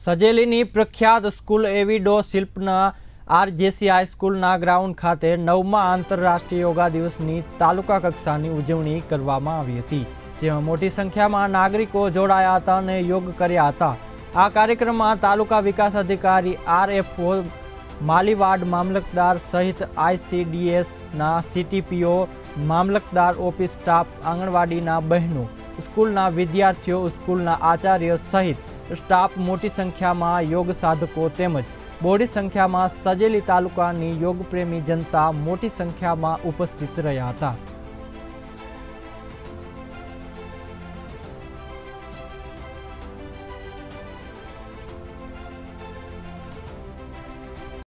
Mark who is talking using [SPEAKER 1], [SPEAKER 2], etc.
[SPEAKER 1] સજેલીની પ્રખ્યાત school એવિડો શિલ્પના આરજેસી હાઈસ્કૂલના ground ખાતે નવમા આંતરરાષ્ટ્રીય યોગા દિવસની તાલુકા કક્ષાની ઉજવણી કરવામાં આવી હતી, જેમાં મોટી સંખ્યામાં નાગરિકો જોડાયા હતા અને યોગ કર્યા હતા. આ કાર્યક્રમમાં તાલુકા વિકાસ અધિકારી આરએફઓ માલીવાડ મામલતદાર સહિત આઈસીડીએસના સીટીપીઓ, મામલતદાર ઓફિસ સ્ટાફ, આંગણવાડીના બહેનો, સ્કૂલના વિદ્યાર્થીઓ, સ્કૂલના આચાર્ય સહિત સ્ટાફ મોટી સંખ્યામાં યોગ સાધકો તેમજ બોડી સંખ્યામાં સજેલી તાલુકાની યોગપ્રેમી જનતા મોટી સંખ્યામાં ઉપસ્થિત રહ્યા હતા.